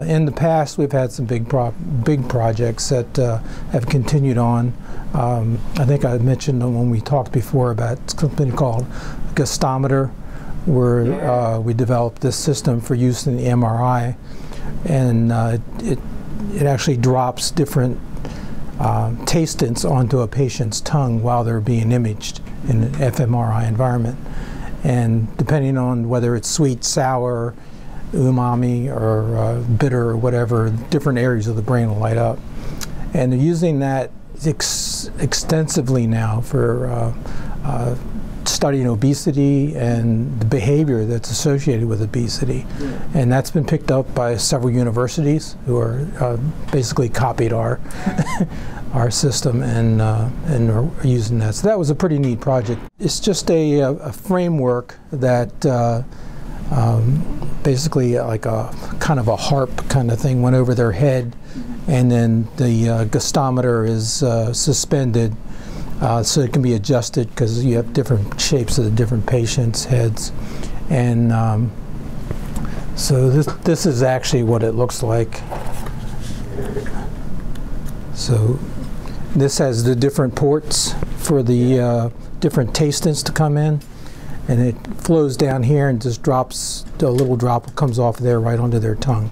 in the past, we've had some big pro big projects that uh, have continued on. Um, I think I mentioned when we talked before about something called gustometer, where uh, we developed this system for use in the MRI, and uh, it it actually drops different uh, tastants onto a patient's tongue while they're being imaged in an fMRI environment. And depending on whether it's sweet, sour, umami, or uh, bitter, or whatever, different areas of the brain will light up. And they're using that ex extensively now for uh, uh, studying obesity and the behavior that's associated with obesity. Yeah. And that's been picked up by several universities who are uh, basically copied our our system and uh, and are using that. So that was a pretty neat project. It's just a, a framework that uh, um, basically like a kind of a harp kind of thing went over their head, and then the uh, gustometer is uh, suspended. Uh, so it can be adjusted because you have different shapes of the different patients' heads, and um, so this this is actually what it looks like. So this has the different ports for the uh, different tastings to come in. And it flows down here and just drops, a little drop comes off there right onto their tongue.